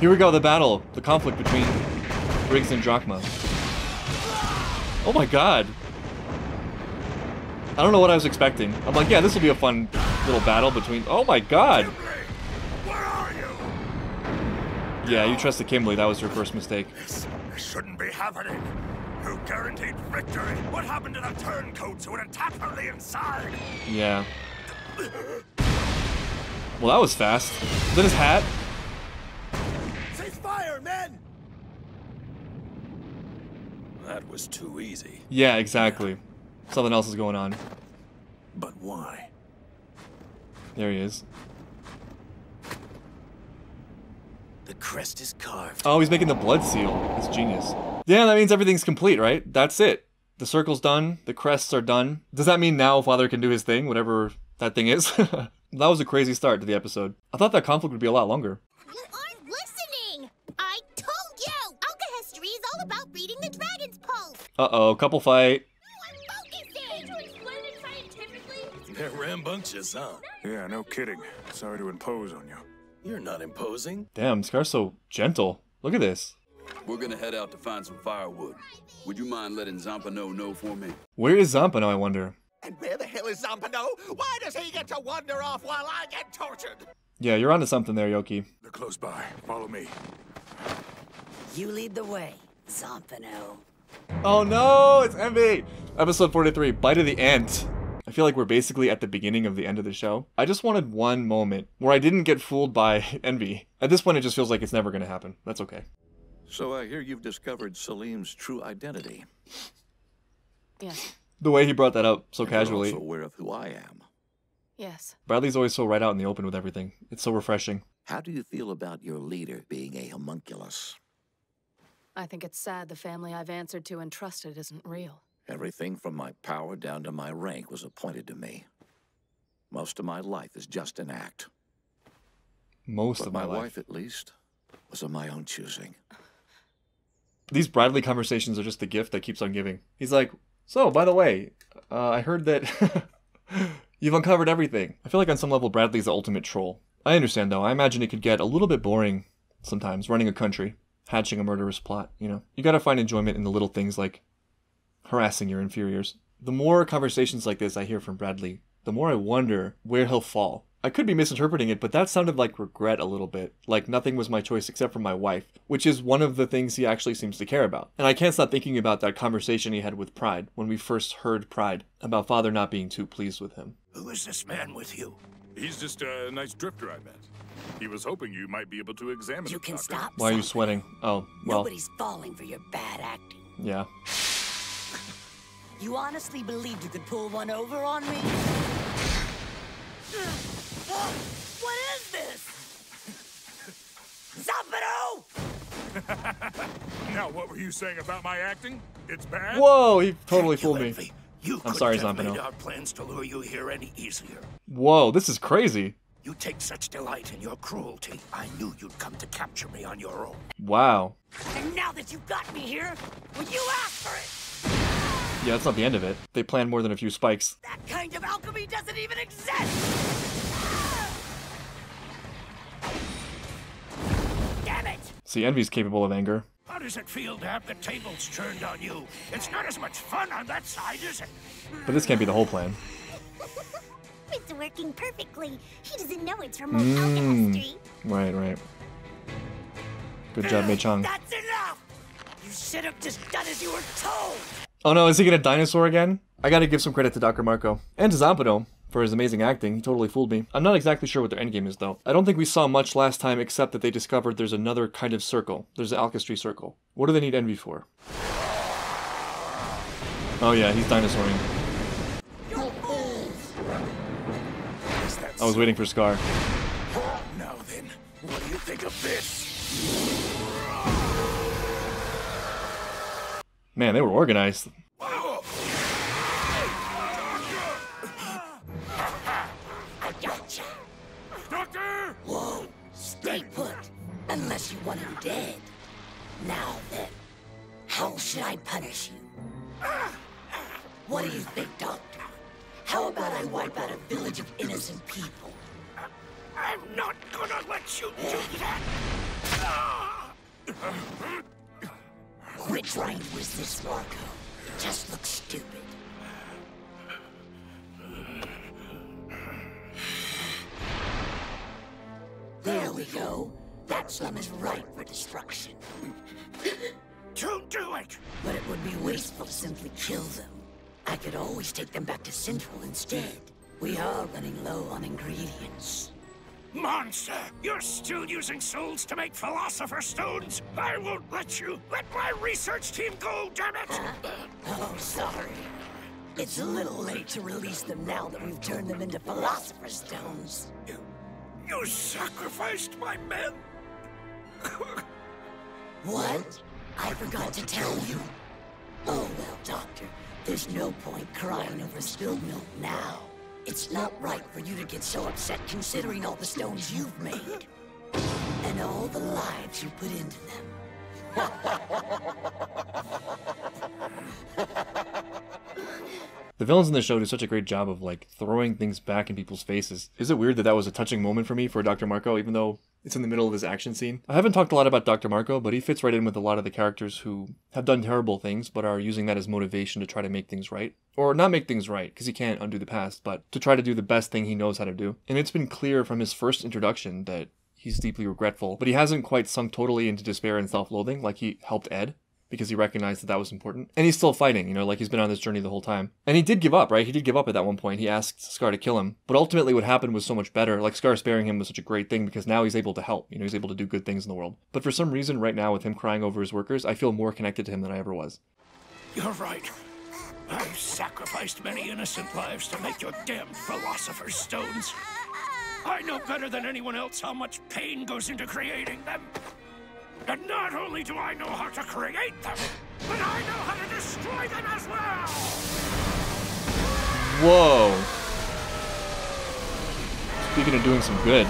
Here we go, the battle, the conflict between Briggs and Drachma. Oh my god. I don't know what I was expecting. I'm like, yeah, this will be a fun little battle between. Oh my god. Where are you? Yeah, you trusted Kimblee. That was your first mistake. This, this shouldn't be happening. Who guaranteed victory? What happened to the turncoats who would attack from the inside? Yeah. Well, that was fast. That his hat? Cease fire, men! That was too easy. Yeah, exactly. Something else is going on. But why? There he is. The crest is carved. Oh, he's making the blood seal. That's genius. Yeah, that means everything's complete, right? That's it. The circle's done. The crests are done. Does that mean now Father can do his thing, whatever that thing is? that was a crazy start to the episode. I thought that conflict would be a lot longer. Uh-oh, couple fight. I'm focusing! To explain it scientifically? They're rambunctious, huh? Yeah, no kidding. Sorry to impose on you. You're not imposing. Damn, Scar's so gentle. Look at this. We're gonna head out to find some firewood. Would you mind letting Zampano know for me? Where is Zampano, I wonder? And where the hell is Zampano? Why does he get to wander off while I get tortured? Yeah, you're onto something there, Yoki. They're close by. Follow me. You lead the way, Zampano. Oh no, it's Envy! Episode 43, Bite of the Ant. I feel like we're basically at the beginning of the end of the show. I just wanted one moment where I didn't get fooled by Envy. At this point, it just feels like it's never gonna happen. That's okay. So I hear you've discovered Selim's true identity. Yes. The way he brought that up so And you're casually. also aware of who I am. Yes. Bradley's always so right out in the open with everything. It's so refreshing. How do you feel about your leader being a homunculus? I think it's sad the family I've answered to and trusted isn't real. Everything from my power down to my rank was appointed to me. Most of my life is just an act. Most but of my, life. wife, at least, was of my own choosing. These Bradley conversations are just the gift that keeps on giving. He's like, so, by the way, uh, I heard that you've uncovered everything. I feel like on some level, Bradley's the ultimate troll. I understand, though. I imagine it could get a little bit boring sometimes, running a country, hatching a murderous plot, you know? You gotta find enjoyment in the little things like harassing your inferiors. The more conversations like this I hear from Bradley, the more I wonder where he'll fall. I could be misinterpreting it, but that sounded like regret a little bit. Like nothing was my choice except for my wife, which is one of the things he actually seems to care about. And I can't stop thinking about that conversation he had with Pride when we first heard Pride about father not being too pleased with him. Who is this man with you? He's just a nice drifter I met. He was hoping you might be able to examine You him, can Doctor. stop. Why are you sweating? Oh, well, Nobody's falling for your bad acting. yeah. You honestly believed you could pull one over on me? What is this? Zampano! Now, what were you saying about my acting? It's bad? Whoa, he totally Thank you, fooled me. You I'm couldn't sorry, have made Zampano. our plans to lure you here any easier. Whoa, this is crazy. You take such delight in your cruelty. I knew you'd come to capture me on your own. Wow. And now that you've got me here, will you ask for it? Yeah, that's not the end of it. They planned more than a few spikes. That kind of alchemy doesn't even exist! Damn it! See, Envy's capable of anger. How does it feel to have the tables turned on you? It's not as much fun on that side, is it? But this can't be the whole plan. It's working perfectly. He doesn't know it's remote Mm. History. Right, right. Good job, Mei Chang. That's enough! You should have just done as you were told! Oh no, is he gonna dinosaur again? I gotta give some credit to Dr. Marcoh. And to Zampano for his amazing acting. He totally fooled me. I'm not exactly sure what their endgame is though. I don't think we saw much last time except that they discovered there's another kind of circle. There's the Alkahestry circle. What do they need Envy for? Oh yeah, he's dinosauring. I was waiting for Scar. Now then, what do you think of this? Man, they were organized. Doctor! Whoa! Stay put! Unless you want him dead. Now then, how should I punish you? What do you think, Doctor? How about I wipe out a village of innocent people? I'm not gonna let you do that! Quit trying to resist, Marcoh. Just look stupid. There we go. That slum is ripe for destruction. Don't do it! But it would be wasteful to simply kill them. I could always take them back to Central instead. We are running low on ingredients. Monster! You're still using souls to make Philosopher Stones? I won't let you! Let my research team go, damn it! Oh, sorry. It's a little late to release them now that we've turned them into Philosopher Stones. You sacrificed my men! What? I forgot to tell you. Oh, well, Doctor, there's no point crying over spilled milk now. It's not right for you to get so upset considering all the stones you've made. And all the lives you put into them. The villains in the show do such a great job of like throwing things back in people's faces. Is it weird that that was a touching moment for me for Dr. Marcoh, even though it's in the middle of his action scene? I haven't talked a lot about Dr. Marcoh, but he fits right in with a lot of the characters who have done terrible things but are using that as motivation to try to make things right. Or not make things right, because he can't undo the past, but to try to do the best thing he knows how to do. And it's been clear from his first introduction that he's deeply regretful, but he hasn't quite sunk totally into despair and self loathing like he helped Ed because he recognized that that was important. And he's still fighting, you know, like he's been on this journey the whole time. And he did give up, right? He did give up at that one point. He asked Scar to kill him. But ultimately, what happened was so much better. Like, Scar sparing him was such a great thing because now he's able to help. You know, he's able to do good things in the world. But for some reason, right now, with him crying over his workers, I feel more connected to him than I ever was. You're right. I've sacrificed many innocent lives to make your damned Philosopher's Stones. I know better than anyone else how much pain goes into creating them. And not only do I know how to create them, but I know how to destroy them as well! Whoa! Speaking of doing some good,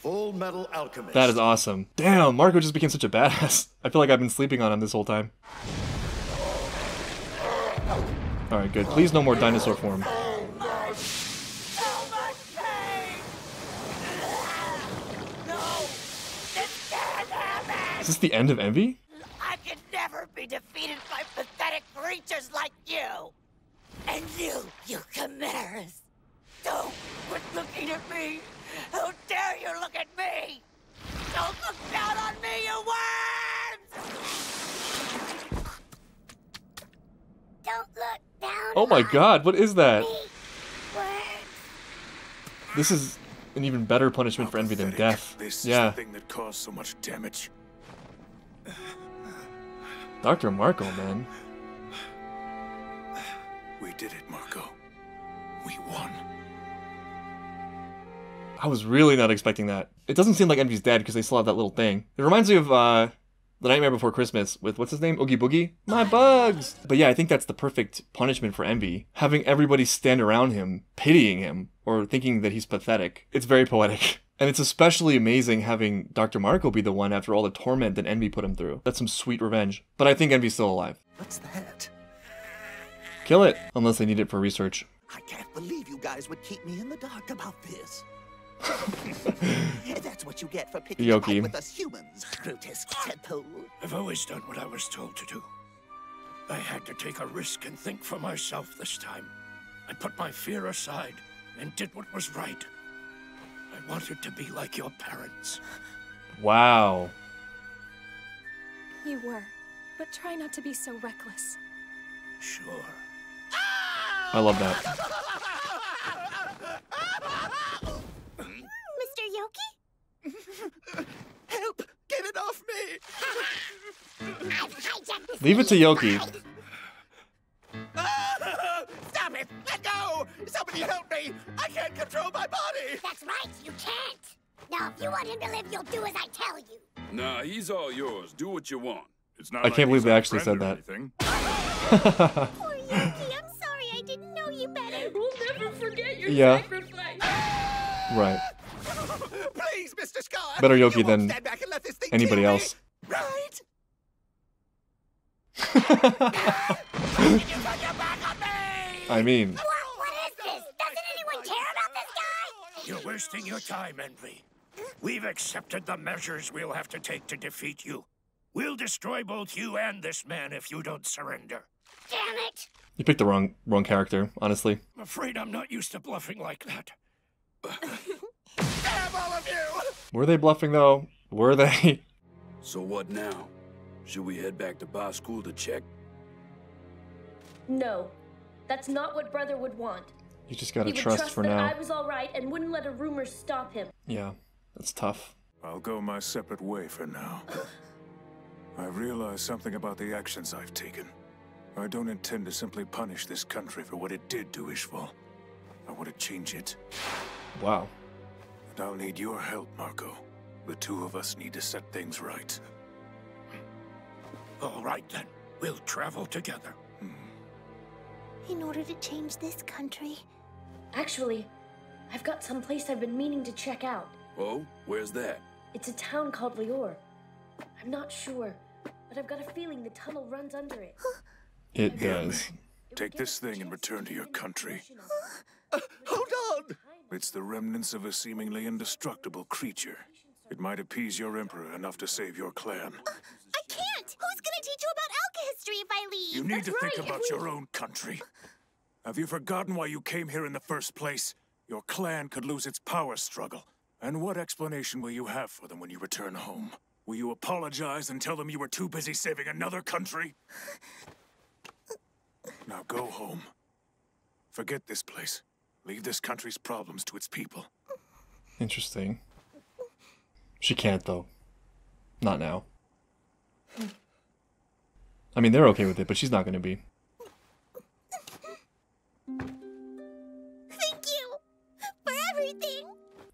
Full Metal Alchemist. that is awesome. Damn, Marcoh just became such a badass. I feel like I've been sleeping on him this whole time. Alright, good. Please no more dinosaur form. Is this the end of Envy? I can never be defeated by pathetic creatures like you! And you, you chimeras! Don't quit looking at me! How dare you look at me! Don't look down on me, you worms! Don't look down. Oh my god, what is that? This is an even better punishment for Envy than death. This Yeah. is the thing that caused so much damage. Dr. Marcoh, man. We did it, Marcoh. We won. I was really not expecting that. It doesn't seem like Envy's dead because they still have that little thing. It reminds me of uh, The Nightmare Before Christmas with what's his name? Oogie Boogie? My bugs! But yeah, I think that's the perfect punishment for Envy. Having everybody stand around him, pitying him, or thinking that he's pathetic. It's very poetic. And it's especially amazing having Dr. Marcoh be the one after all the torment that Envy put him through. That's some sweet revenge. But I think Envy's still alive. What's that? Kill it! Unless they need it for research. I can't believe you guys would keep me in the dark about this. That's what you get for picking a fight with us humans, grotesque tadpole. I've always done what I was told to do. I had to take a risk and think for myself this time. I put my fear aside and did what was right. I wanted to be like your parents. Wow. You were, but try not to be so reckless. Sure. I love that. Mr. Yoki? Help! Get it off me! I've hijacked this Leave it to Yoki. I like can't believe they actually said that. Poor Yoki, I'm sorry I didn't know you better. We'll never forget your Yeah. sacrifice. Right. Please, Mr. Scott! Better Yoki than stand back and let this thing Anybody else. Right? Did you turn your back on me? I mean, What, what is this? Doesn't anyone care about this guy? You're wasting your time, Envy. We've accepted the measures we'll have to take to defeat you. We'll destroy both you and this man if you don't surrender. Damn it! You picked the wrong wrong character, honestly. I'm afraid I'm not used to bluffing like that. Damn all of you! Were they bluffing though? Were they? So what now? Should we head back to Baschool to check? No. That's not what brother would want. You just gotta he would trust, trust for that now. I was alright and wouldn't let a rumor stop him. Yeah, that's tough. I'll go my separate way for now. I realize something about the actions I've taken. I don't intend to simply punish this country for what it did to Ishval. I want to change it. Wow. And I'll need your help, Marcoh. The two of us need to set things right. All right then. We'll travel together. Hmm. In order to change this country. Actually, I've got some place I've been meaning to check out. Oh, where's that? It's a town called Lior. I'm not sure, but I've got a feeling the tunnel runs under it. It does. Take this thing and return to your country. Hold on! It's the remnants of a seemingly indestructible creature. It might appease your emperor enough to save your clan. I can't! Who's gonna teach you about alkahestry if I leave? You need That's to think right, about we- your own country. Have you forgotten why you came here in the first place? Your clan could lose its power struggle. And what explanation will you have for them when you return home? Will you apologize and tell them you were too busy saving another country? Now go home. Forget this place. Leave this country's problems to its people. Interesting. She can't though. Not now. I mean, they're okay with it, but she's not gonna be. Thank you for everything.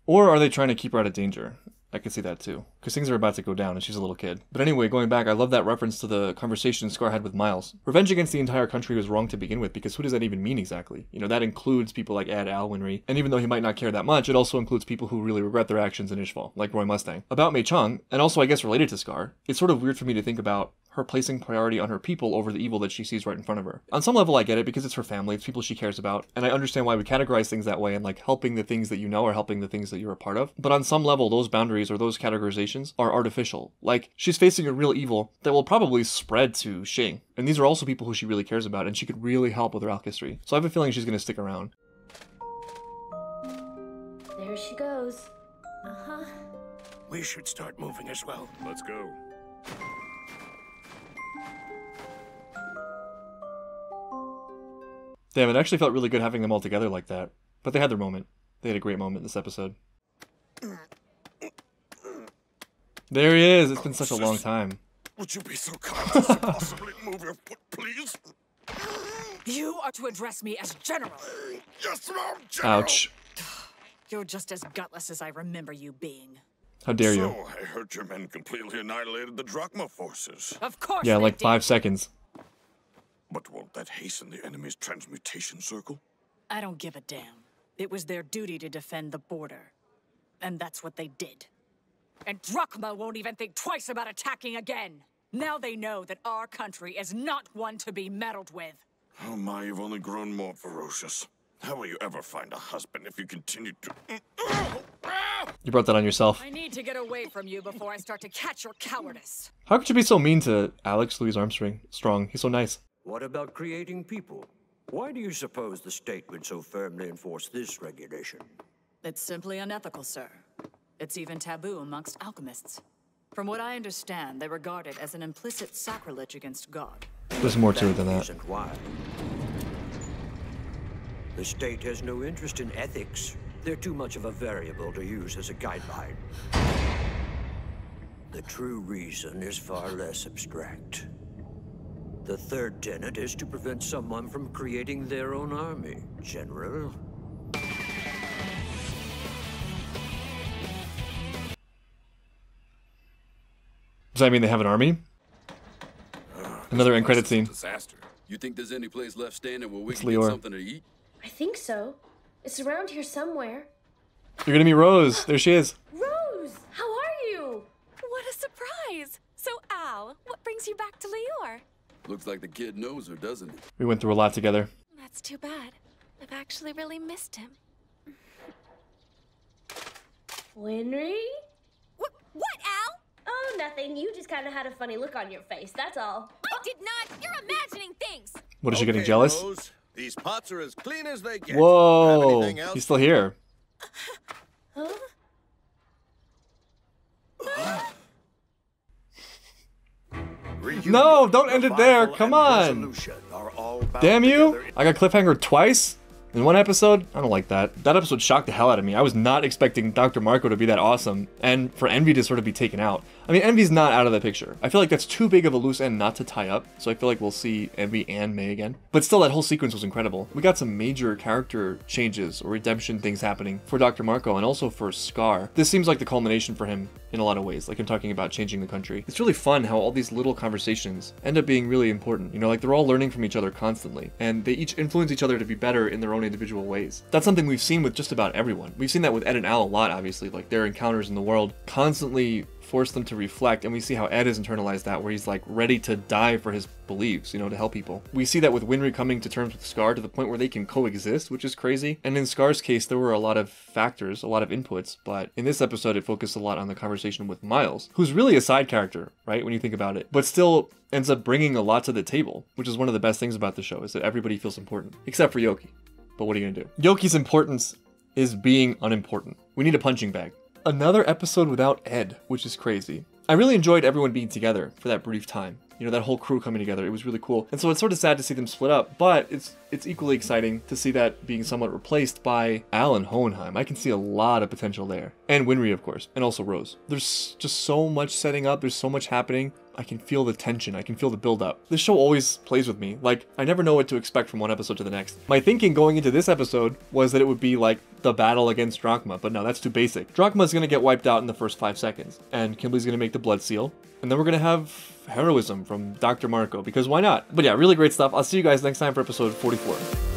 Or are they trying to keep her out of danger? I can see that too, because things are about to go down and she's a little kid. But anyway, going back, I love that reference to the conversation Scar had with Miles. Revenge against the entire country was wrong to begin with, because who does that even mean exactly? You know, that includes people like Ad Alwynry, and even though he might not care that much, it also includes people who really regret their actions in Ishval, like Roy Mustang. About Mei Chang, and also I guess related to Scar, it's sort of weird for me to think about her placing priority on her people over the evil that she sees right in front of her. On some level, I get it because it's her family, it's people she cares about, and I understand why we categorize things that way and like helping the things that you know or helping the things that you're a part of. But on some level, those boundaries or those categorizations are artificial. Like, she's facing a real evil that will probably spread to Shing. And these are also people who she really cares about, and she could really help with her alchemy. So I have a feeling she's gonna stick around. There she goes. Uh huh. We should start moving as well. Let's go. Damn, it actually felt really good having them all together like that. But they had their moment. They had a great moment in this episode. There he is. It's been such a long time. Would you be so kind as to possibly move your foot, please? You are to address me as General. Yes, ma'am, General. Ouch. You're just as gutless as I remember you being. How dare you? So, I heard your men completely annihilated the Drachma forces. Of course. Yeah, like did. five seconds. But won't that hasten the enemy's transmutation circle? I don't give a damn. It was their duty to defend the border. And that's what they did. And Drachma won't even think twice about attacking again. Now they know that our country is not one to be meddled with. Oh my, you've only grown more ferocious. How will you ever find a husband if you continue to... You brought that on yourself. I need to get away from you before I start to catch your cowardice. How could you be so mean to Alex Louis Armstrong? Strong. He's so nice. What about creating people? Why do you suppose the state would so firmly enforce this regulation? It's simply unethical, sir. It's even taboo amongst alchemists. From what I understand, they regard it as an implicit sacrilege against God. There's more to it than that. Isn't why. The state has no interest in ethics. They're too much of a variable to use as a guideline. The true reason is far less abstract. The third tenet is to prevent someone from creating their own army, General. Does that mean they have an army? Another end credit scene. Disaster. You think there's any place left standing where we It's can get something to eat? I think so. It's around here somewhere. You're gonna meet Rose. There she is. Rose, how are you? What a surprise! So, Al, what brings you back to Lior? Looks like the kid knows her, doesn't he? We went through a lot together. That's too bad. I've actually really missed him. Winry? What, what, Al? Oh, nothing. You just kind of had a funny look on your face, that's all. I did not. You're imagining things. What is she getting jealous? Rose, These pots are as clean as they get. Whoa, else? he's still here. Huh? Ah. No, don't end it there. Come on. Resolution are all bound Damn you! I got cliffhanger twice in one episode. I don't like that. That episode shocked the hell out of me. I was not expecting Dr. Marcoh to be that awesome, and for Envy to sort of be taken out. I mean, Envy's not out of the picture. I feel like that's too big of a loose end not to tie up, so I feel like we'll see Envy and Mei again. But still, that whole sequence was incredible. We got some major character changes or redemption things happening for Dr. Marcoh and also for Scar. This seems like the culmination for him in a lot of ways, like I'm talking about changing the country. It's really fun how all these little conversations end up being really important. You know, like they're all learning from each other constantly, and they each influence each other to be better in their own individual ways. That's something we've seen with just about everyone. We've seen that with Ed and Al a lot, obviously, like their encounters in the world constantly force them to reflect and we see how Ed has internalized that where he's like ready to die for his beliefs, you know, to help people. We see that with Winry coming to terms with Scar to the point where they can coexist, which is crazy. And in Scar's case, there were a lot of factors, a lot of inputs, but in this episode it focused a lot on the conversation with Miles, who's really a side character, right, when you think about it, but still ends up bringing a lot to the table, which is one of the best things about the show is that everybody feels important, except for Yoki. But what are you gonna do? Yoki's importance is being unimportant. We need a punching bag. Another episode without Ed, which is crazy. I really enjoyed everyone being together for that brief time. You know, that whole crew coming together. It was really cool. And so it's sort of sad to see them split up, but it's it's equally exciting to see that being somewhat replaced by Alan Hohenheim. I can see a lot of potential there. And Winry, of course, and also Rose. There's just so much setting up, there's so much happening. I can feel the tension. I can feel the build up. This show always plays with me. Like, I never know what to expect from one episode to the next. My thinking going into this episode was that it would be like the battle against Drachma, but no, that's too basic. Drachma's gonna get wiped out in the first five seconds, and Kimblee's gonna make the blood seal, and then we're gonna have heroism from Dr. Marcoh, because why not? But yeah, really great stuff. I'll see you guys next time for episode 44.